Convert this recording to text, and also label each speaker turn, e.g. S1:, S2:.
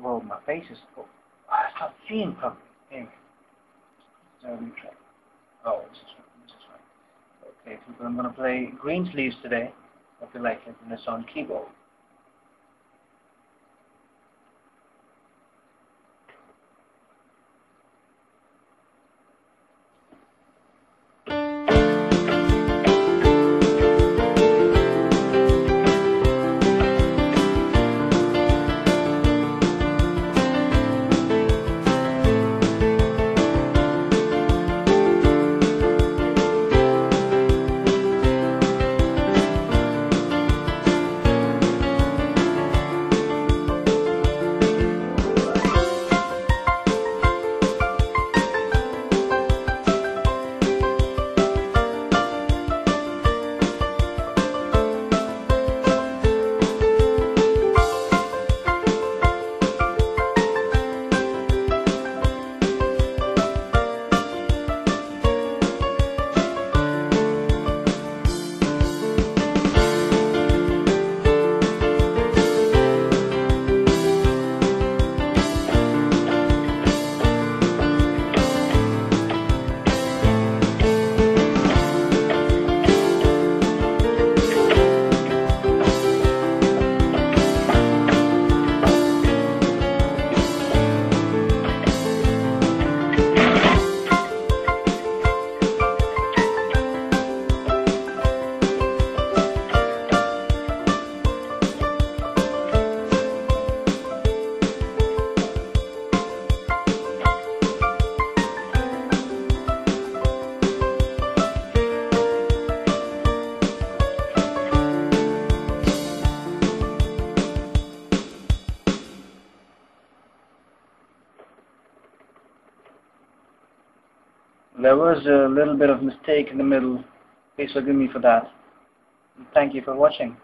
S1: Whoa, my face is. Oh, I start seeing properly. Anyway. So let me try. Oh, this is. This is right. Okay, people, I'm going to play Greensleeves today. Hope you like it. And it's on keyboard. There was a little bit of mistake in the middle. Please forgive me for that. Thank you for watching.